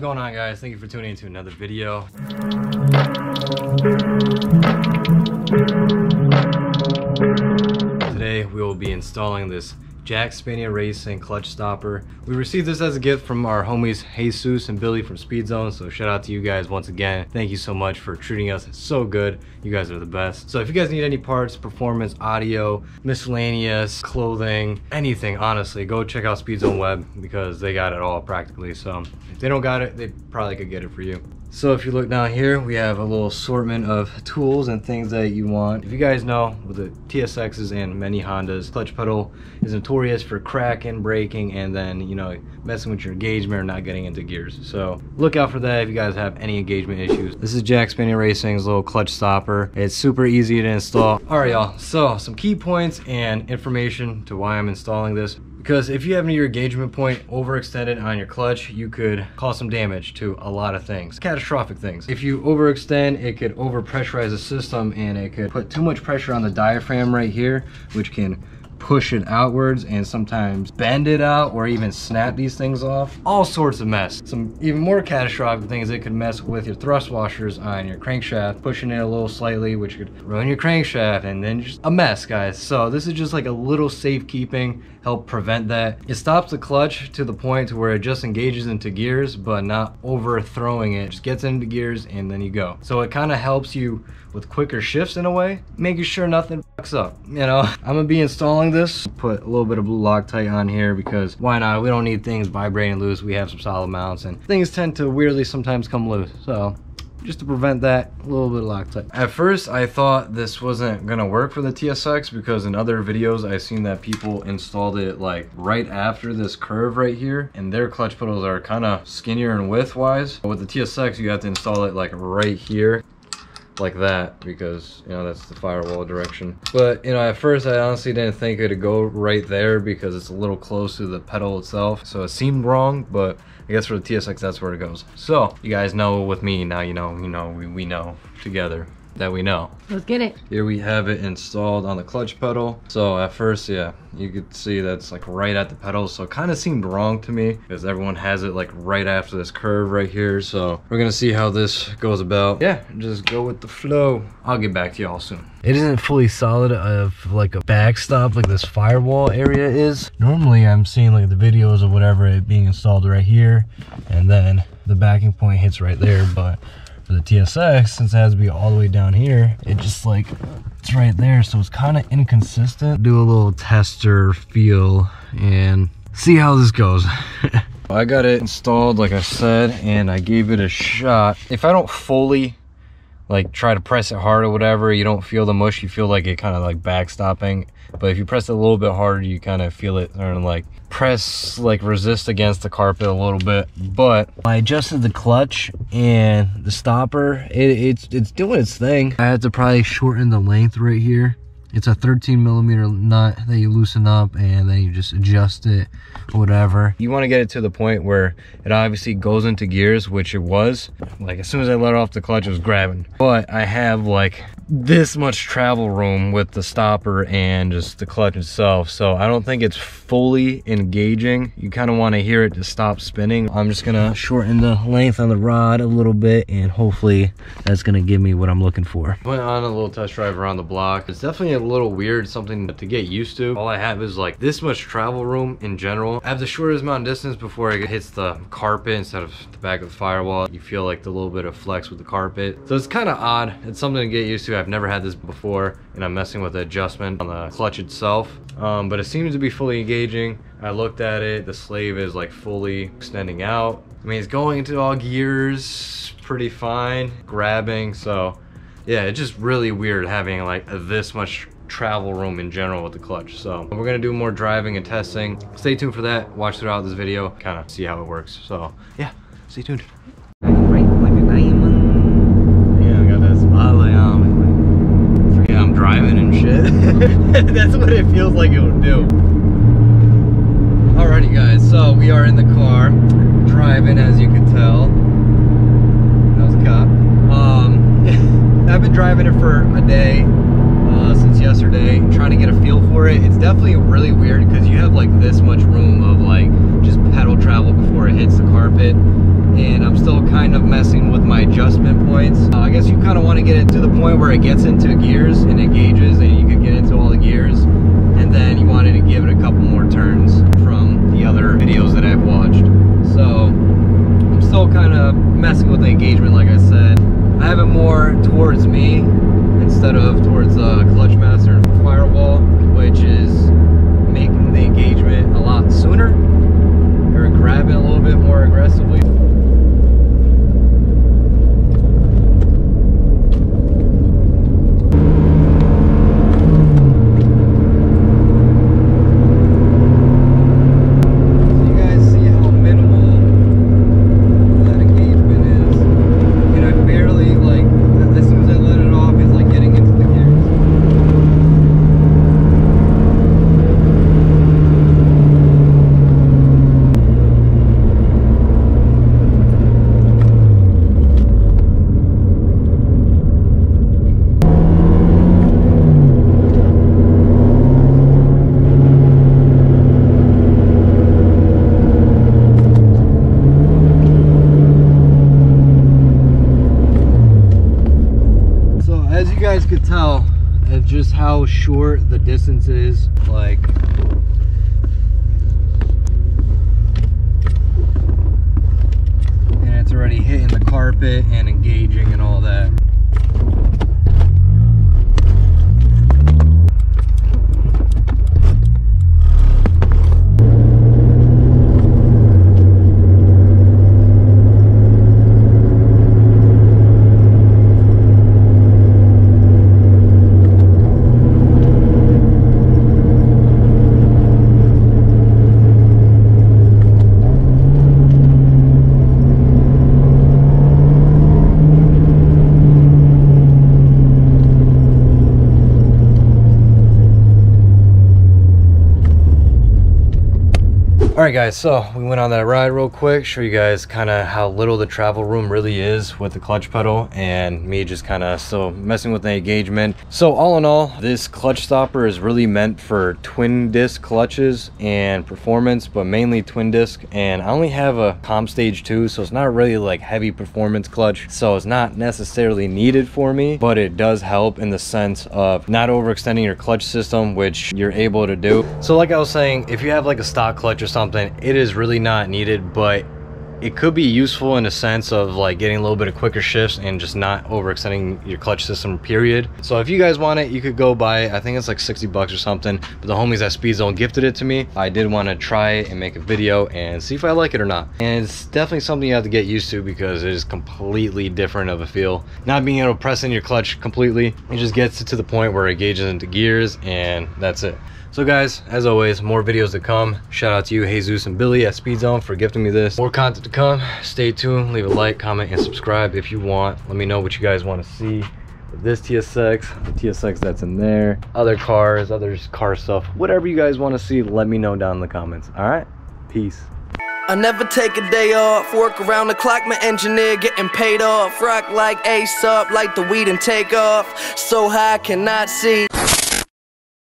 going on guys? Thank you for tuning into another video. Today we will be installing this Jack Spania Racing clutch stopper. We received this as a gift from our homies Jesus and Billy from Speed Zone, so shout out to you guys once again. Thank you so much for treating us so good. You guys are the best. So if you guys need any parts, performance, audio, miscellaneous, clothing, anything, honestly, go check out Speed Zone Web because they got it all practically. So if they don't got it, they probably could get it for you. So if you look down here, we have a little assortment of tools and things that you want. If you guys know, with the TSXs and many Hondas, clutch pedal is notorious for cracking, breaking, and then, you know, messing with your engagement or not getting into gears. So look out for that if you guys have any engagement issues. This is Jack Spania Racing's little clutch stopper. It's super easy to install. All right, y'all. So some key points and information to why I'm installing this because if you have your engagement point overextended on your clutch, you could cause some damage to a lot of things, catastrophic things. If you overextend, it could overpressurize the system and it could put too much pressure on the diaphragm right here, which can push it outwards and sometimes bend it out or even snap these things off. All sorts of mess. Some even more catastrophic things it could mess with your thrust washers on your crankshaft, pushing it a little slightly, which could ruin your crankshaft and then just a mess, guys. So this is just like a little safekeeping, help prevent that. It stops the clutch to the point to where it just engages into gears, but not overthrowing it. Just gets into gears and then you go. So it kind of helps you with quicker shifts in a way, making sure nothing fucks up, you know? I'm gonna be installing this, put a little bit of blue Loctite on here because why not? We don't need things vibrating loose. We have some solid mounts and things tend to weirdly sometimes come loose. So just to prevent that a little bit of Loctite. At first, I thought this wasn't gonna work for the TSX because in other videos, I've seen that people installed it like right after this curve right here, and their clutch pedals are kind of skinnier and width-wise. But with the TSX, you have to install it like right here like that because you know that's the firewall direction. But you know at first i honestly didn't think it'd go right there because it's a little close to the pedal itself. So it seemed wrong but i guess for the tsx that's where it goes. So you guys know with me now you know you know we, we know together that we know. Let's get it. Here we have it installed on the clutch pedal. So at first, yeah, you could see that's like right at the pedal. So it kind of seemed wrong to me because everyone has it like right after this curve right here. So we're gonna see how this goes about. Yeah, just go with the flow. I'll get back to y'all soon. It isn't fully solid of like a backstop like this firewall area is. Normally I'm seeing like the videos of whatever it being installed right here and then the backing point hits right there, but for the TSX, since it has to be all the way down here, it just like, it's right there. So it's kind of inconsistent. Do a little tester feel and see how this goes. I got it installed, like I said, and I gave it a shot. If I don't fully like try to press it hard or whatever, you don't feel the mush, you feel like it kind of like backstopping. But if you press it a little bit harder, you kind of feel it turn like press, like resist against the carpet a little bit. But I adjusted the clutch and the stopper, it, it's, it's doing its thing. I had to probably shorten the length right here it's a 13 millimeter nut that you loosen up and then you just adjust it whatever. You want to get it to the point where it obviously goes into gears which it was. Like as soon as i let off the clutch it was grabbing. But i have like this much travel room with the stopper and just the clutch itself. So i don't think it's fully engaging. You kind of want to hear it to stop spinning. I'm just gonna shorten the length on the rod a little bit and hopefully that's gonna give me what i'm looking for. Went on a little test drive around the block. It's definitely a little weird something to get used to all i have is like this much travel room in general i have the shortest amount of distance before it hits the carpet instead of the back of the firewall you feel like the little bit of flex with the carpet so it's kind of odd it's something to get used to I've never had this before and I'm messing with the adjustment on the clutch itself. Um, but it seems to be fully engaging. I looked at it, the slave is like fully extending out. I mean, it's going into all gears pretty fine, grabbing. So yeah, it's just really weird having like this much travel room in general with the clutch. So we're gonna do more driving and testing. Stay tuned for that. Watch throughout this video, kind of see how it works. So yeah, stay tuned. I'm driving and shit. That's what it feels like it would do. Alrighty guys, so we are in the car, driving as you can tell. That was a cop. Um, I've been driving it for a day, yesterday, trying to get a feel for it. It's definitely really weird because you have like this much room of like just pedal travel before it hits the carpet and I'm still kind of messing with my adjustment points. Uh, I guess you kind of want to get it to the point where it gets into gears and it gauges and you can get into all the gears and then you wanted to give it a couple more turns from the other videos that I've watched. So I'm still kind of messing with the engagement like I said. I have it more towards me instead of towards the uh, clutch master and firewall, which is making the engagement a lot sooner or grabbing a little more aggressively. just how short the distance is like and it's already hitting the carpet and engaging and all that all right guys so we went on that ride real quick show you guys kind of how little the travel room really is with the clutch pedal and me just kind of still messing with the engagement. So all in all this clutch stopper is really meant for twin disc clutches and performance but mainly twin disc and i only have a comp stage 2 so it's not really like heavy performance clutch so it's not necessarily needed for me but it does help in the sense of not overextending your clutch system which you're able to do. So like i was saying if you have like a stock clutch or something something, it is really not needed, but it could be useful in a sense of like getting a little bit of quicker shifts and just not overextending your clutch system period. So if you guys want it you could go buy it. i think it's like 60 bucks or something but the homies at speed zone gifted it to me. I did want to try it and make a video and see if i like it or not. And it's definitely something you have to get used to because it is completely different of a feel. Not being able to press in your clutch completely it just gets it to the point where it gauges into gears and that's it so guys, as always, more videos to come. Shout out to you, Jesus and Billy at Speed Zone for gifting me this. More content to come. Stay tuned. Leave a like, comment, and subscribe if you want. Let me know what you guys want to see. This TSX, the TSX that's in there, other cars, other car stuff, whatever you guys want to see, let me know down in the comments. All right? Peace. I never take a day off, work around the clock, my engineer getting paid off. Rock like Ace up, like the weed and take off. So high, cannot see.